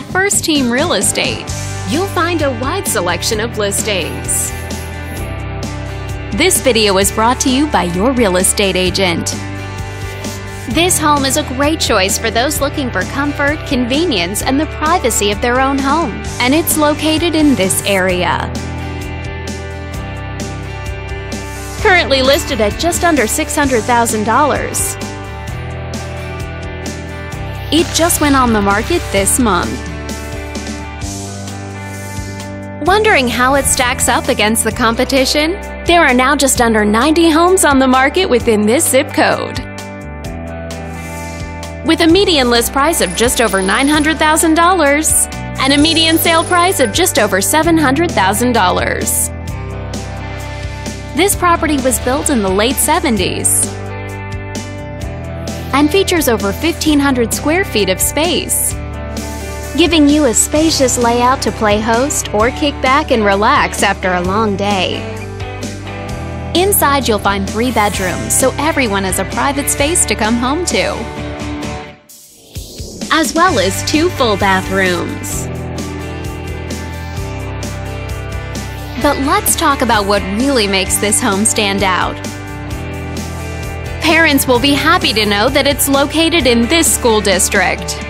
At First Team Real Estate, you'll find a wide selection of listings. This video is brought to you by your real estate agent. This home is a great choice for those looking for comfort, convenience, and the privacy of their own home, and it's located in this area. Currently listed at just under $600,000. It just went on the market this month. Wondering how it stacks up against the competition? There are now just under 90 homes on the market within this zip code. With a median list price of just over $900,000 and a median sale price of just over $700,000. This property was built in the late 70s and features over 1,500 square feet of space, giving you a spacious layout to play host or kick back and relax after a long day. Inside, you'll find three bedrooms, so everyone has a private space to come home to, as well as two full bathrooms. But let's talk about what really makes this home stand out. Parents will be happy to know that it's located in this school district.